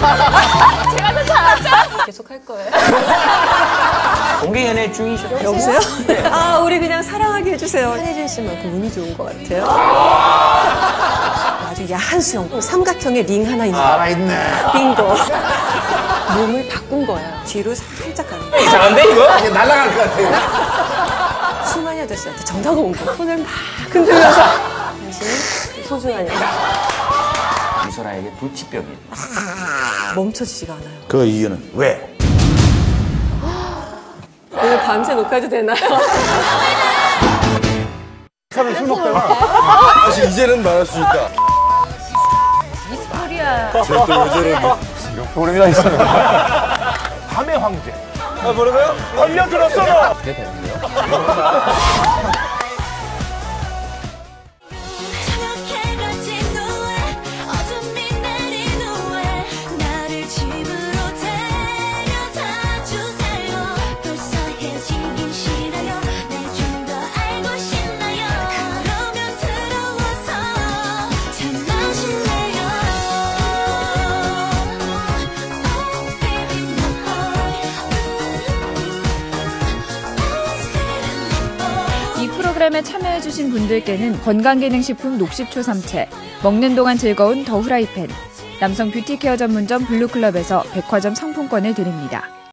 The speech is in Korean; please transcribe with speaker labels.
Speaker 1: 제가 더 잘하죠?
Speaker 2: 계속 할 거예요.
Speaker 3: 공개 연애 중이셔.
Speaker 2: 여보세요? 아, 우리 그냥 사랑하게 해주세요. 한혜진 씨만큼 운이 좋은 것 같아요. 아주 야한 수영, 삼각형의 링 하나 있는
Speaker 4: 살아있네.
Speaker 2: 빙고. 몸을 바꾼 거예요. 뒤로 살짝 가는 거.
Speaker 3: 이상한데 이거?
Speaker 4: 이게 날아갈 것 같아요.
Speaker 2: 수만이 아저씨한테 전화가 온 거. 손을 막 흔들면서 당신은 소중하냐.
Speaker 3: 이소라에게 불치병이.
Speaker 2: 멈춰지지가 않아요.
Speaker 4: 그 이유는 왜?
Speaker 2: 오늘 밤새 녹화도 되나요?
Speaker 4: 술 먹다가
Speaker 5: 사실 이제는 말할 수 있다.
Speaker 1: 미스코리아.
Speaker 5: 또 여자를
Speaker 4: 프로그램이나 있어요. 밤의 황제.
Speaker 5: 아 뭐라고요?
Speaker 4: 걸려 들었어.
Speaker 6: 저녁해같이
Speaker 1: 프로그램에 참여해주신 분들께는 건강기능식품 녹시초 삼채, 먹는 동안 즐거운 더 후라이팬, 남성 뷰티 케어 전문점 블루클럽에서 백화점 상품권을 드립니다.